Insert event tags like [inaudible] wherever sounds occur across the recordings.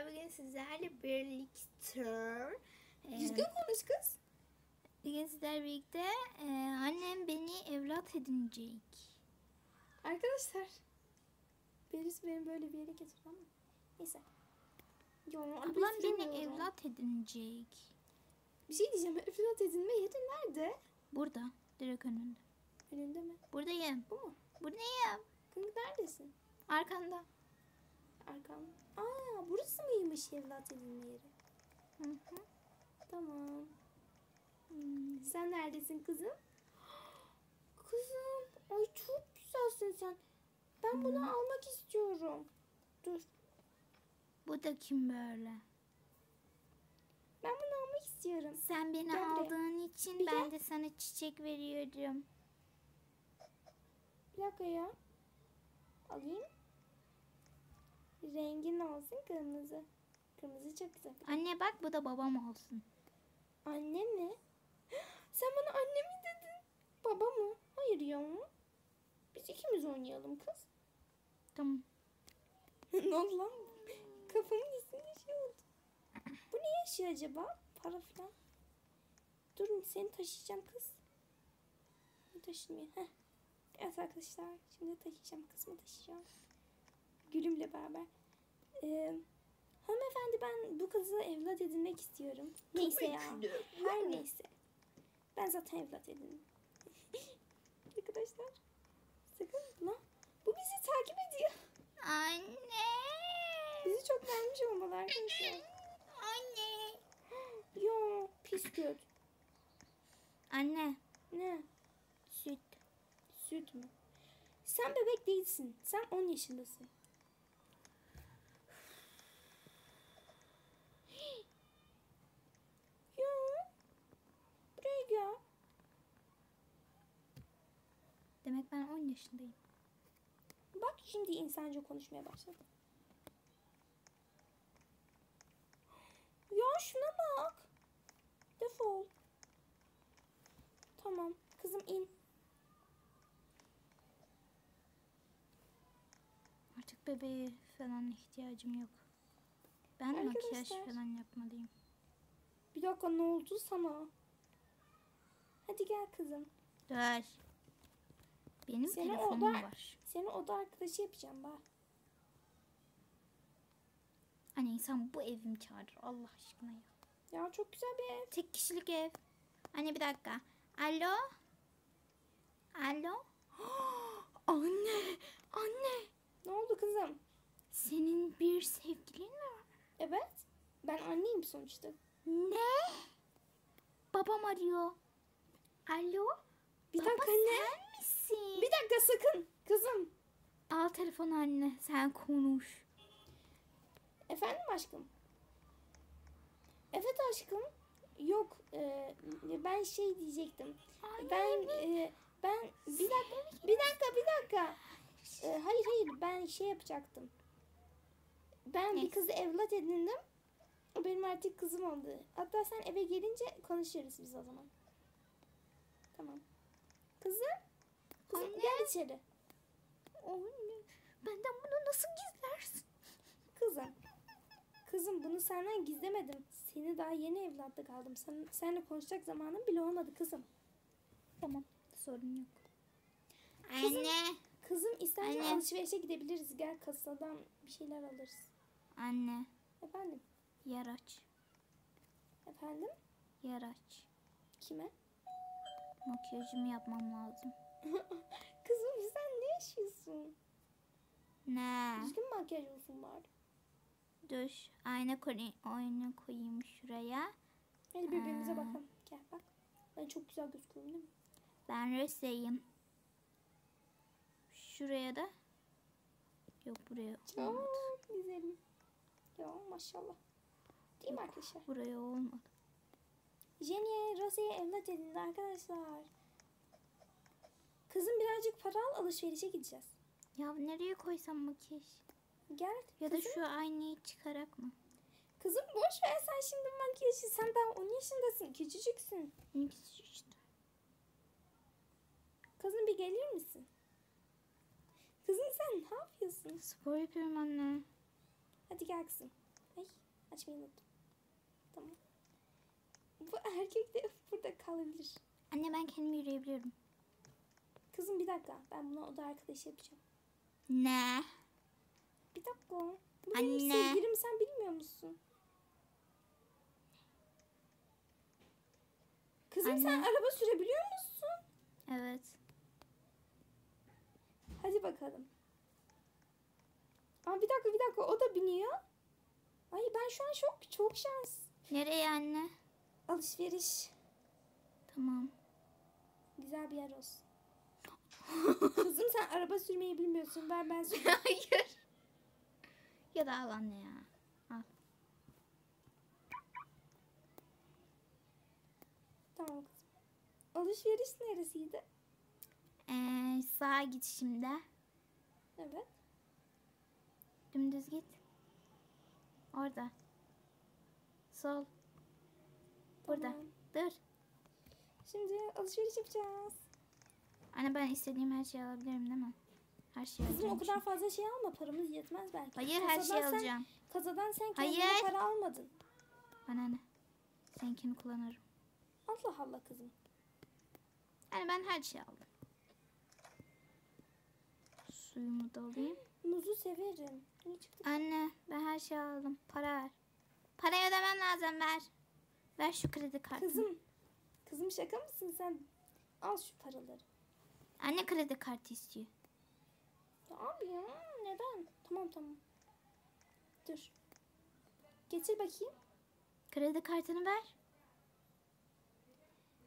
arkadaşlar bugün sizlerle birlikte e, Düzgün konuş kız. bugün sizlerle birlikte e, annem beni evlat edinecek. Arkadaşlar. Birisi beni böyle bir yere getirdi ama. Neyse. Ya, Ablam beni bilmiyorum. evlat edinecek. Bir şey diyeceğim. Evlat edinme yeri nerede? Burada, direkt önünde. Önünde mi? Buradayım. Bu mu? Buradayım. Kanka neredesin? Arkanda. Arkam. Aa burası mıymış evlat edinme yeri? Hı hı. Tamam. Hmm, Sen neredesin kızım? [gasps] Kızım. Ay çok güzelsin sen. Ben bunu almak istiyorum. Dur. Bu da kim böyle? Ben bunu almak istiyorum. Sen beni Gel buraya. aldığın için Bir ben de sana çiçek veriyorum. Bir dakika ya. Alayım. Rengin olsun kırmızı. Kırmızı çok güzel. Anne bak bu da babam olsun. Anne mi? [gasps] Sen bana anne mi dedin? Baba mı? Hayır ya. Biz ikimiz oynayalım kız. Tamam. [laughs] ne oldu lan? Kafamın üstünde şey oldu. Bu ne yaşıyor acaba? Para falan. Durun seni taşıyacağım kız. Taşınmıyor. Heh. Evet arkadaşlar şimdi taşıyacağım. Kızımı taşıyacağım. Gülümle beraber. Ee, hanımefendi ben bu kızı evlat edinmek istiyorum. Neyse ya. Her neyse. Ben zaten evlat edindim. [laughs] arkadaşlar. Sakın lan. Bu bizi takip ediyor. Anne. Bizi çok beğenmiş olmalı arkadaşlar. Anne. [gasps] Yo pis göt. Anne. Ne? Süt. Süt mü? Sen bebek değilsin. Sen 10 yaşındasın. Yo. Buraya gel. Demek ben 10 yaşındayım. Bak şimdi insanca konuşmaya başladı. Ya şuna bak. Defol. Tamam. Kızım in. Artık bebeğe falan ihtiyacım yok. Ben makyaj Arkadaşlar. falan yapmalıyım. Bir dakika ne oldu sana? Hadi gel kızım. Dur. Benim Senin telefonum oda- var. Seni oda arkadaşı yapacağım bak. Hani insan bu evim çağırır Allah aşkına ya. Ya çok güzel bir ev. Tek kişilik ev. Anne bir dakika. Alo? Alo? [gasps] anne! Anne! Ne oldu kızım? Senin bir sevgilin mi var? Evet. Ben anneyim sonuçta. Ne? Babam arıyor. Alo? Bir Baba dakika ne? Misin? Bir dakika sakın. Kızım. Al telefonu anne sen konuş. Efendim aşkım? Evet aşkım. Yok. e, ben şey diyecektim. Anne, Ben e, ben bir dakika bir dakika bir dakika. E, hayır hayır ben şey yapacaktım. Ben bir Ne? kızı evlat edindim. Benim artık kızım oldu. Hatta sen eve gelince konuşuruz biz o zaman. Tamam. Kızım. Kızım Anne. gel içeri. Anne benden bunu nasıl gizlersin? Kızım. Kızım bunu senden gizlemedim. Seni daha yeni evlatlık aldım. Sen, seninle konuşacak zamanım bile olmadı kızım. Tamam sorun yok. Kızım. Anne. Kızım istersen Anne. alışverişe gidebiliriz. Gel kasadan bir şeyler alırız. Anne Efendim? yer aç. Efendim? Yer aç. Kime? Makyajımı yapmam lazım. [laughs] Kızım sen ne yaşıyorsun? Ne? Düzgün makyaj olsun bari. Dur. Ayna koyayım, ayna koyayım şuraya. Hadi birbirimize Ha. bakalım. Gel bak. Ben çok güzel gözüküyorum değil mi? Ben Röseyim. Şuraya da. Yok buraya olmadı. Çok güzelim. Ya maşallah. Değil mi arkadaşlar? Buraya olmadı. Jenny Rose'ye evlat edindi arkadaşlar. Kızım birazcık para al alışverişe gideceğiz. Ya nereye koysam makyaj? Gel. Ya da kızım. şu aynayı çıkarak mı? Kızım boş ver sen şimdi makyajı. Sen daha 10 yaşındasın. Küçücüksün. İşte. Kızım bir gelir misin? Kızım sen ne yapıyorsun? Spor yapıyorum anne. Hadi gel kızım. Ay açmayı unuttum. Tamam. Bu erkek de [laughs] burada kalabilir. Anne ben kendim yürüyebiliyorum. Kızım bir dakika. Ben buna oda arkadaşı yapacağım. Ne? Bir dakika. Bu benim Anne. sevgilim sen bilmiyor musun? Kızım sen Anne. araba sürebiliyor musun? Evet. Hadi bakalım. Aa bir dakika bir dakika o da biniyor. Ay ben şu an çok çok şans. Nereye anne? Alışveriş. Tamam. Güzel bir yer olsun. Kızım sen araba sürmeyi bilmiyorsun. Ver ben sür. [laughs] Hayır. Ya da al anne ya. Al. tamam kızım. Alışveriş neresiydi? Ee, sağa git şimdi. Evet. Dümdüz git. Orada. Sol. Burada. Tamam. Dur. Şimdi alışveriş yapacağız. Anne ben istediğim her şeyi alabilirim değil mi? Her şeyi Kızım o kadar fazla şey alma. Paramız yetmez belki. Hayır her şeyi sen- alacağım. Kazadan sen kendine Hayır. para almadın. Bana ne? Seninkini kullanırım. Allah Allah kızım. Yani ben her şeyi aldım. Suyumu da alayım. Muzu severim. Ne çıktı? Anne ben her şeyi aldım. Para ver. Parayı ödemem lazım ver. Ver şu kredi kartını. Kızım. Kızım şaka mısın sen? Al şu paraları. Anne kredi kartı istiyor. Ya abi ya neden? Tamam tamam. Dur. Getir bakayım. Kredi kartını ver.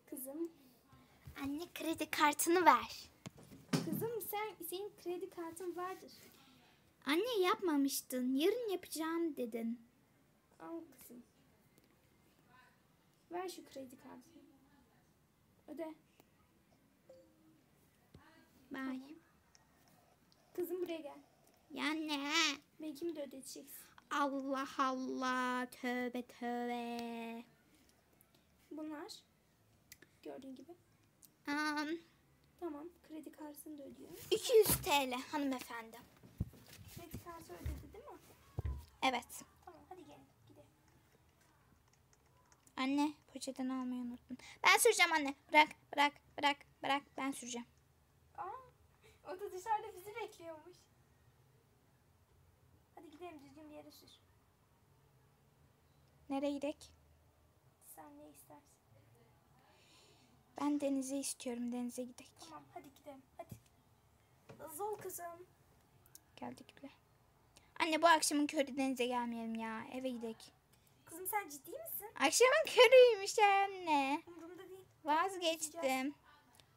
Kızım. Anne kredi kartını ver. Kızım sen senin kredi kartın vardır. Anne yapmamıştın. Yarın yapacağım dedin. Al kızım. Ver şu kredi kartını. Öde. Bye. Kızım buraya gel. Ya ne? Belki de ödeteceksin. Allah Allah. Tövbe tövbe. Bunlar. Gördüğün gibi. Um, Tamam. Kredi kartını da ödüyor. 200 TL hanımefendi. Kredi kartı ödedi değil mi? Evet. Tamam hadi gelin gidelim. Anne poşetten almayı unuttun. Ben süreceğim anne. Bırak bırak bırak bırak ben süreceğim. O da dışarıda bizi bekliyormuş. Hadi gidelim düzgün bir yere sür. Nereye gidek? Sen ne istersin? Ben denize istiyorum denize gidek. Tamam hadi gidelim hadi. Hızlı ol kızım. Geldik bile. Anne bu akşamın körü denize gelmeyelim ya. Eve gidek. Kızım sen ciddi misin? Akşamın körüymüş anne. Umurumda değil. Vazgeçtim.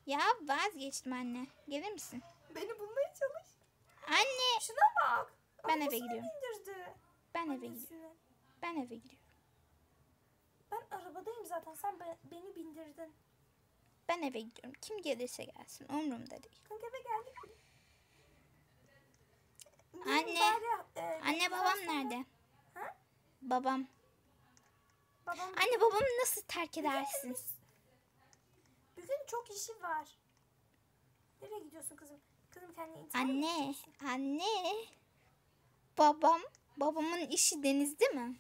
Ya vazgeçtim anne. Gelir misin? Beni bulmaya çalış. Anne. Şuna bak. Ben eve gidiyorum. bindirdi. Ben eve gidiyorum. Ben eve gidiyorum. Ben arabadayım zaten. Sen be- beni bindirdin. Ben eve gidiyorum. Kim gelirse gelsin. Umurumda değil. Kanka eve geldik. Anne. Bari, e, Anne babam sonra- nerede? Ha? Babam. Babam Anne babamı nasıl terk Bugün edersin? biz- Bugün çok işi var. Nereye gidiyorsun kızım? Kızım intihar mı Anne. Anne. Babam. Babamın işi denizde mi?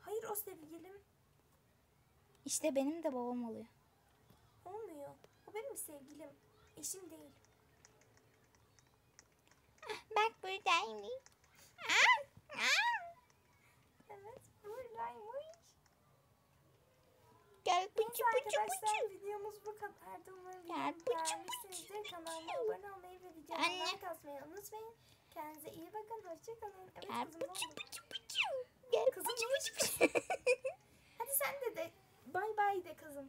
Hayır o sevgilim. İşte benim de babam oluyor. Olmuyor. O benim sevgilim. Eşim değil. Bak buradayım. Aa, aa. Evet buradaymış. Gel Neyse bıcı bıcı arkadaşlar videomuz bu kadardı. Umarım videomu beğenmişsinizdir. Kanalıma abone olmayı ve videoma Anne. like atmayı unutmayın. Kendinize iyi bakın. Hoşçakalın. Evet Gel kızım oldu? bıcı bıcı. Gel Kızım bıcı ne bıcı bıcı. Hadi sen de de. Bay bay de kızım.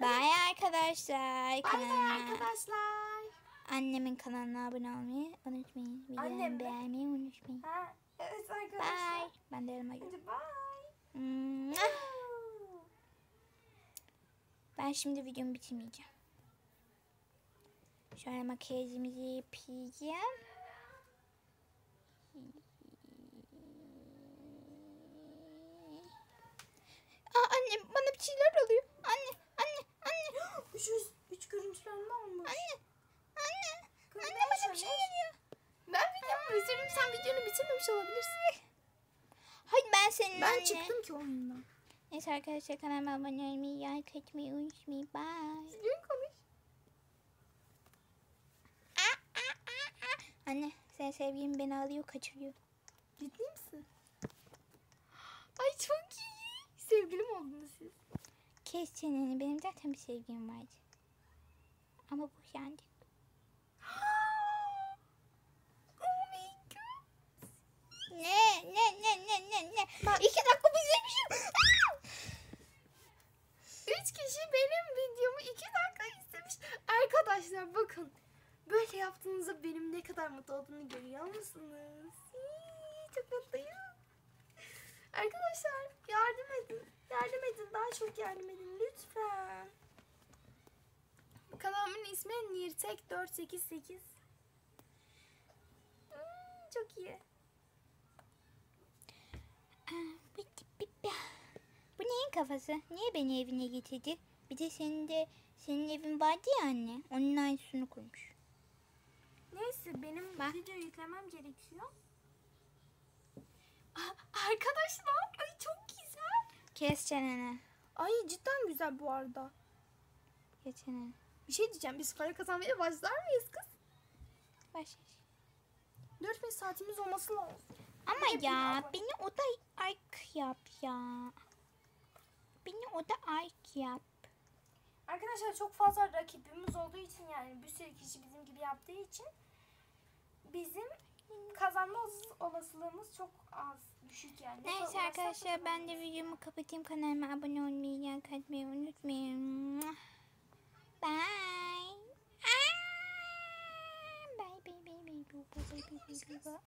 Bye arkadaşlar. Bay bay arkadaşlar. Annemin kanalına abone olmayı unutmayın. Videomu beğenmeyi unutmayın. Ha, evet arkadaşlar. Bye. Ben de elime Hadi bye. Ben şimdi videomu bitirmeyeceğim. Şöyle makyajımızı yapacağım. Aa anne bana bir şeyler oluyor. Anne, anne, anne, [gasps] Üç, üç görüntülenme olmuş. anne, anne. Kız Anne ne bana bir şey geliyor. Ben videomu bitirdim. Sen videonu bitirmemiş olabilirsin. ben senin Ben anne. çıktım ki oyundan. Neyse arkadaşlar kanalıma abone olmayı, like etmeyi unutmayın. Bye. Düzgün konuş. Anne sen sevgilim beni alıyor kaçırıyor. Ciddi misin? Ay çok iyi. Sevgilim oldunuz siz. Kes çeneni benim zaten bir sevgilim vardı. Ama bu yandı. oh my god. Ne ne ne ne ne ne. Ben- İki dakika izlemişim. Üç kişi benim videomu iki dakika izlemiş. Arkadaşlar bakın. Böyle yaptığınızda benim ne kadar mutlu olduğunu görüyor musunuz? Hii, Çok mutluyum. Arkadaşlar yardım edin. Yardım edin. Daha çok yardım edin lütfen. Kanalımın ismi Nirtek 488. Hmm, çok iyi. Bu Bu neyin kafası? Niye beni evine getirdi? Bir de senin de senin evin vardı ya anne. Onun aynısını kurmuş. Neyse benim Bak. video yüklemem gerekiyor. Aa, Arkadaşlar ay çok güzel. Kes çeneni. Ay cidden güzel bu arada. Kes çeneni. Bir şey diyeceğim biz para kazanmaya başlar mıyız kız? Başla. 4000 saatimiz olması lazım. Ama Hep ya beni oda ark yap ya. Beni oda ark yap. Arkadaşlar çok fazla rakibimiz olduğu için yani bir sürü kişi bizim gibi yaptığı için bizim kazanma olas- olasılığımız çok az düşük yani. Neyse arkadaşlar ben de videomu kapatayım. Kanalıma abone olmayı, like etmeyi unutmayın. Bye. Aa, Bye bye bye bye bye bye bye bye bye.